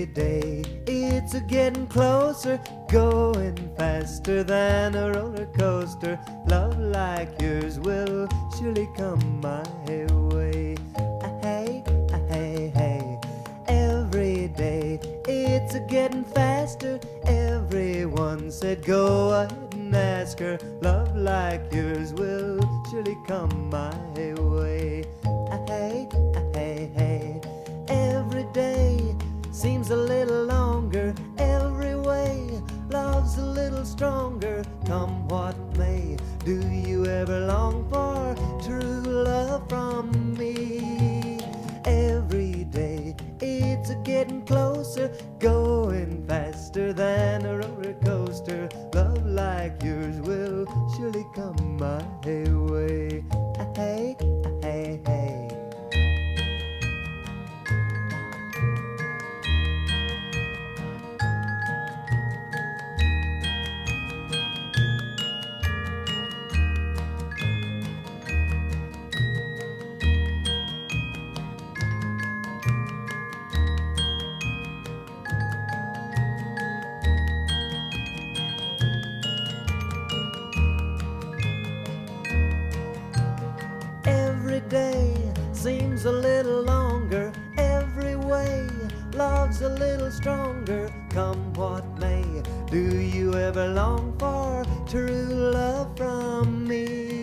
Every day it's a getting closer, going faster than a roller coaster. Love like yours will surely come my way. Hey, hey, hey. Every day it's a getting faster. Everyone said go ahead and ask her. Love like yours will surely come my getting closer, going faster than stronger. Come what may, do you ever long for true love from me?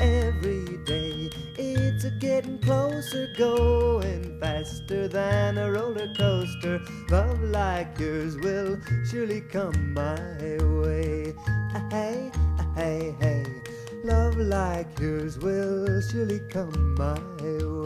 Every day it's a getting closer, going faster than a roller coaster. Love like yours will surely come my way. Ah, Hey, ah, hey, hey. Love like yours will surely come my way.